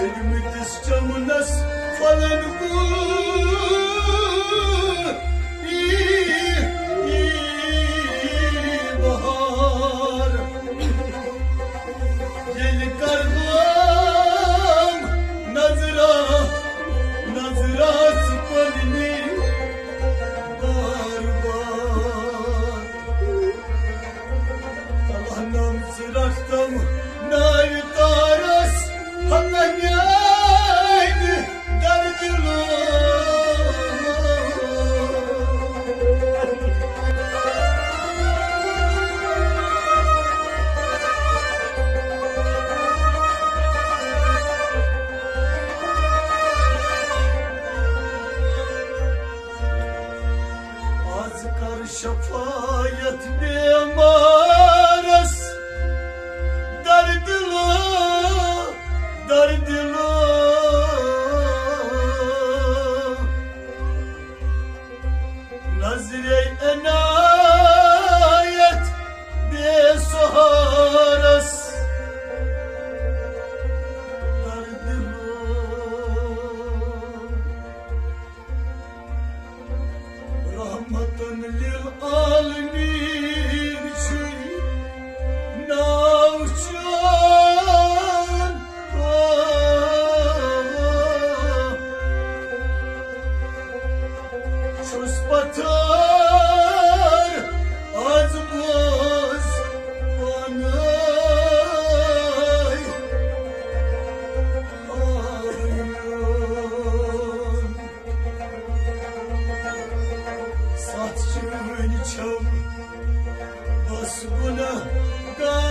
المتس تمنس فلنقول şefaat bemaras Dardila, dardila Nazire enas رحمة للعالمين Gasgula, Gasgula.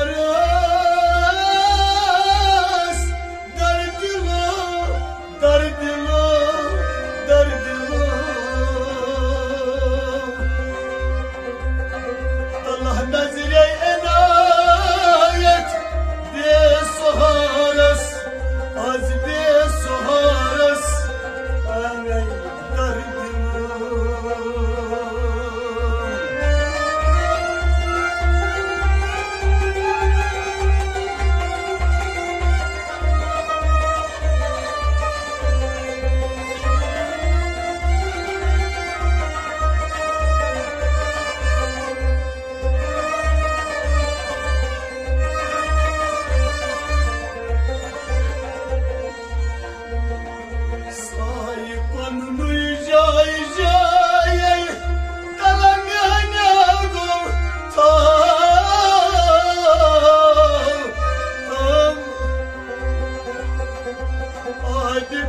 like it.